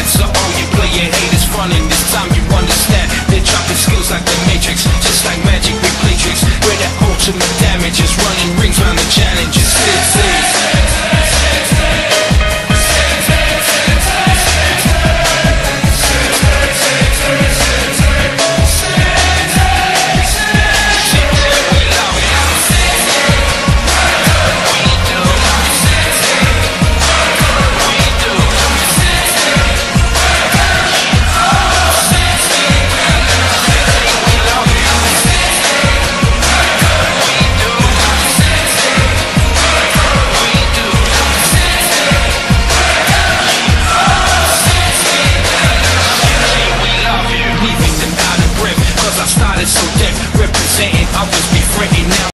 it's all social debt representing. I was befriending now.